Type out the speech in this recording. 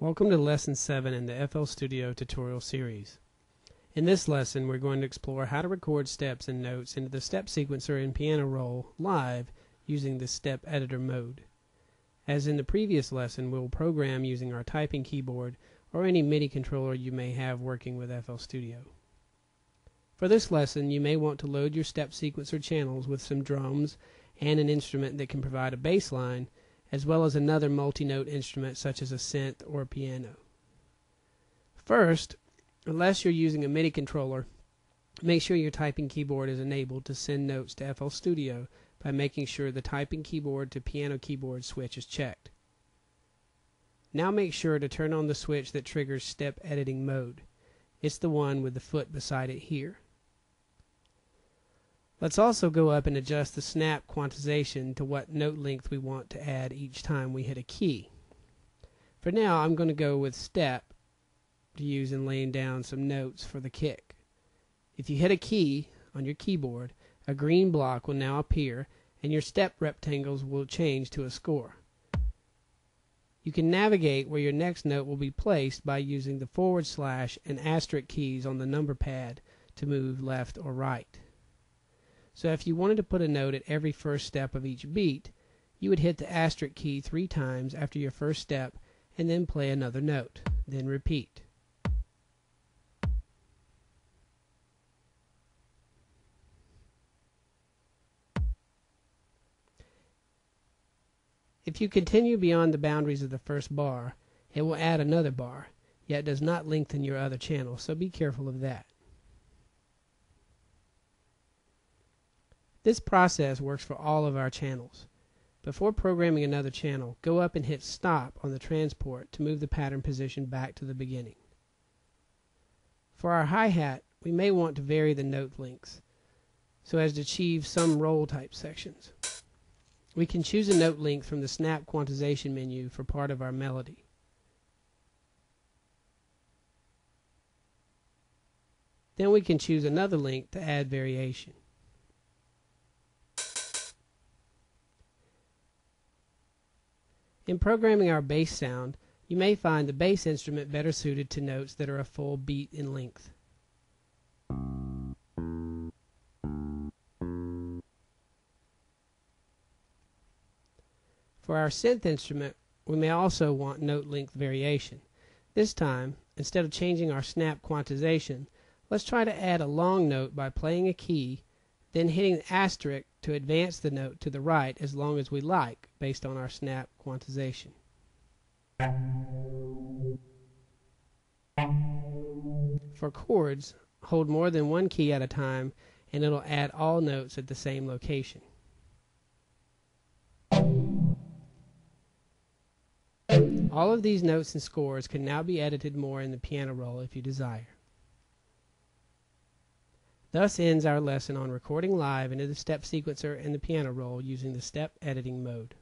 Welcome to Lesson 7 in the FL Studio tutorial series. In this lesson, we're going to explore how to record steps and notes into the step sequencer in Piano Roll live using the step editor mode. As in the previous lesson, we'll program using our typing keyboard or any MIDI controller you may have working with FL Studio. For this lesson, you may want to load your step sequencer channels with some drums and an instrument that can provide a bass line as well as another multi-note instrument such as a synth or a piano. First, unless you're using a MIDI controller, make sure your typing keyboard is enabled to send notes to FL Studio by making sure the typing keyboard to piano keyboard switch is checked. Now make sure to turn on the switch that triggers step editing mode. It's the one with the foot beside it here. Let's also go up and adjust the snap quantization to what note length we want to add each time we hit a key. For now I'm going to go with step to use in laying down some notes for the kick. If you hit a key on your keyboard, a green block will now appear and your step rectangles will change to a score. You can navigate where your next note will be placed by using the forward slash and asterisk keys on the number pad to move left or right. So if you wanted to put a note at every first step of each beat, you would hit the asterisk key three times after your first step and then play another note. Then repeat. If you continue beyond the boundaries of the first bar, it will add another bar, yet does not lengthen your other channel, so be careful of that. This process works for all of our channels. Before programming another channel, go up and hit stop on the transport to move the pattern position back to the beginning. For our hi-hat, we may want to vary the note lengths so as to achieve some roll type sections. We can choose a note length from the snap quantization menu for part of our melody. Then we can choose another length to add variation. In programming our bass sound, you may find the bass instrument better suited to notes that are a full beat in length. For our synth instrument, we may also want note length variation. This time, instead of changing our snap quantization, let's try to add a long note by playing a key then hitting the asterisk to advance the note to the right as long as we like based on our snap quantization. For chords, hold more than one key at a time and it'll add all notes at the same location. All of these notes and scores can now be edited more in the piano roll if you desire. Thus ends our lesson on recording live into the step sequencer and the piano roll using the step editing mode.